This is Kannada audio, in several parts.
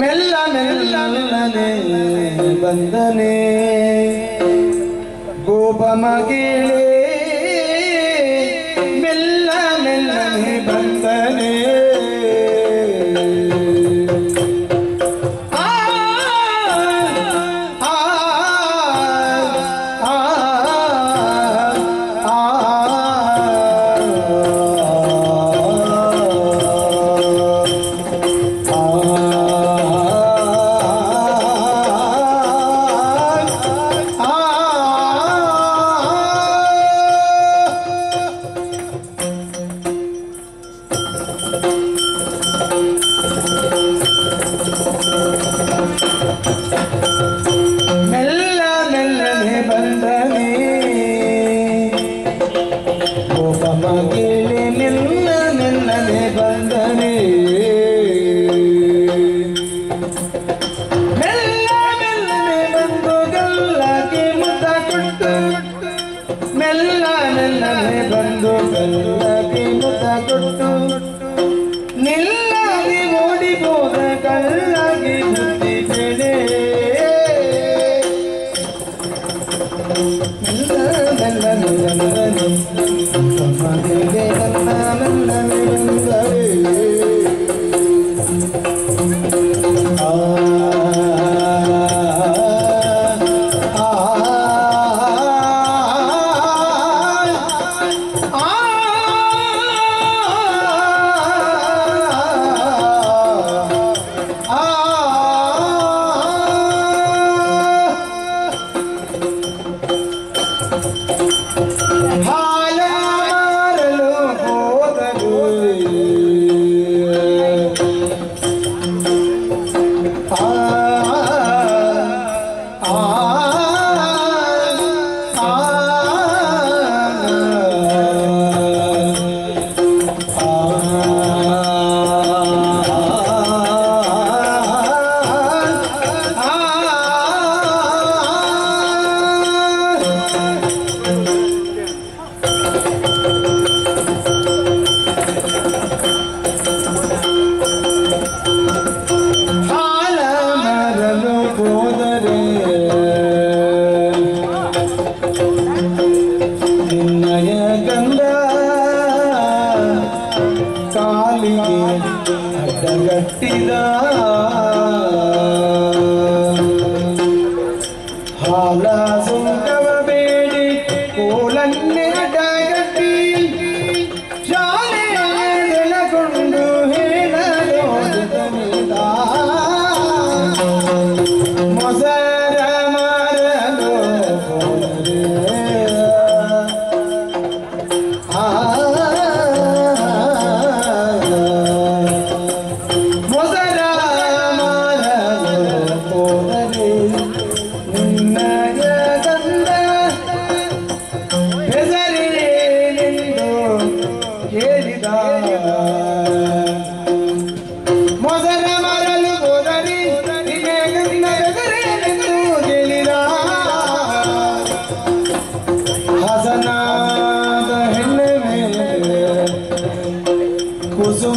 ಮೆಲ್ಲನೆ ಮೆಲ್ಲನೆ ಬಂದನೆ ಕೋಪ ಮಗಿಳೆ ಬೆಲ್ಲ ಕಿಂತ ಕೊಟ್ಟು Hà là dùng cao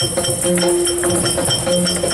Thank you.